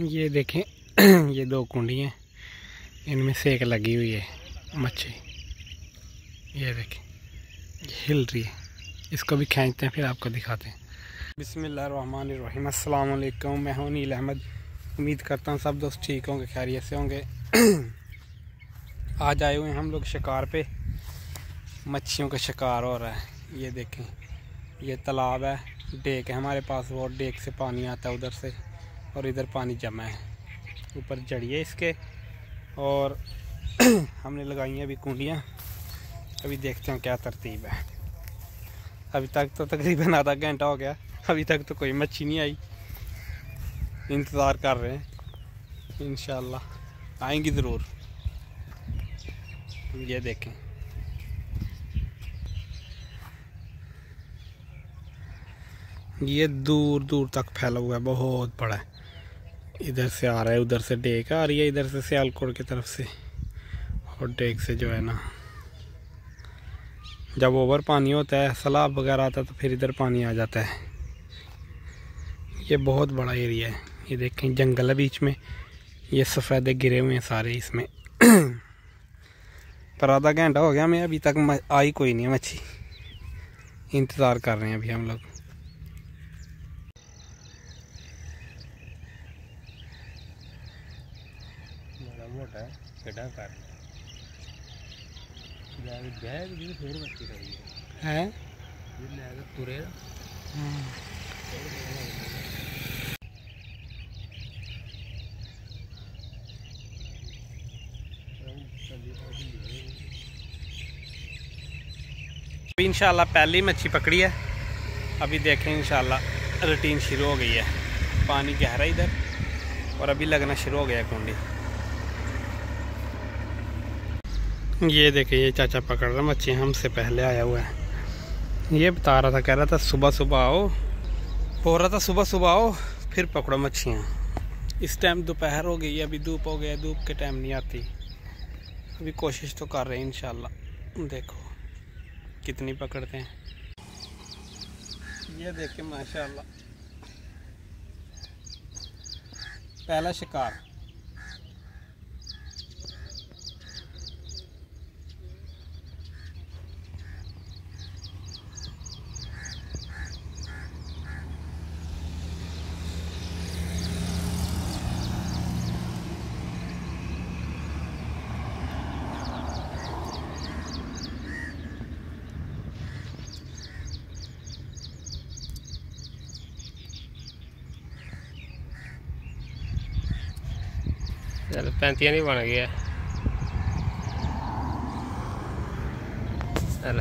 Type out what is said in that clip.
ये देखें, ये दो कुंडी हैं। इनमें एक लगी हुई है, मच्छी। ये देखें, ये हिल रही है। इसको भी खींचते हैं, फिर आपको दिखाते हैं। बिसमीम अल्लाम मैं हूँ नील अहमद। उम्मीद करता हूँ सब दोस्त ठीक होंगे, खैरियत से होंगे। आज आए हुए हैं हम लोग शिकार पे। मच्छियों का शिकार हो रहा है। ये देखें, ये तालाब है, डेक है हमारे पास, वो डेक से पानी आता है उधर से। और इधर पानी जमा है। ऊपर जड़िए इसके और हमने लगाई हैं अभी कुंडियाँ। अभी देखते हैं क्या तरतीब है। अभी तक तो तकरीबन आधा घंटा हो गया। अभी तक तो कोई मच्छी नहीं आई। इंतज़ार कर रहे हैं। इन आएँगी ज़रूर। ये देखें। ये दूर दूर तक फैला हुआ है। बहुत बड़ा है। इधर से आ रहा है, उधर से डेक आ रही है, इधर से सियालकोट की तरफ़ से। और डेक से जो है ना, जब ओवर पानी होता है, सलाब वगैरह आता है तो फिर इधर पानी आ जाता है। ये बहुत बड़ा एरिया है। ये देखें, जंगल है बीच में। ये सफ़ेदे गिरे हुए हैं सारे इसमें। पर आधा घंटा हो गया मैं अभी तक आई कोई नहीं है मच्छी। इंतज़ार कर रहे हैं अभी हम लोग। मोटा गड्ढा कर बैग भी फिर मच्छी करी है? तुरे अभी इंशाल्लाह पहली मच्छी पकड़ी है। अभी देखें इंशाल्लाह रूटीन शुरू हो गई है। पानी गहरा इधर और अभी लगना शुरू हो गया कुंडी। ये देखे ये चाचा पकड़ रहा मच्छी हमसे पहले आया हुआ है। ये बता रहा था, कह रहा था, सुबह सुबह आओ। बोल रहा था, सुबह सुबह आओ, फिर पकड़ो मच्छियाँ। इस टाइम दोपहर हो गई, अभी धूप हो गया, धूप के टाइम नहीं आती। अभी कोशिश तो कर रहे हैं, इंशाल्लाह। देखो, कितनी पकड़ते हैं। ये देखे माशाल्लाह। पहला शिकार। ਚਲ 35 ਨਹੀਂ ਬਣ ਗਿਆ ਚਲ।